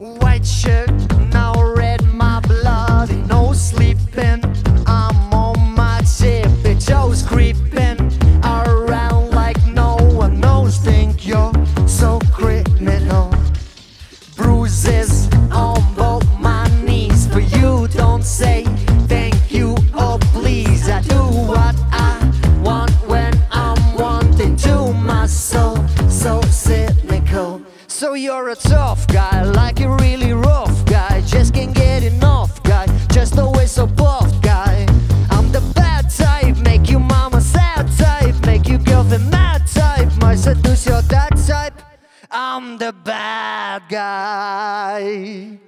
White shirt, now red, my blood, no sleeping. I'm on my tippy toes, creeping around like no one knows. Think you're so criminal. Bruises on both my knees, but you don't say thank you or please. I do what I want when I'm wanting to. My soul so cynical. So you're a tough guy, like a mad type. My seduce your that type. I'm the bad guy.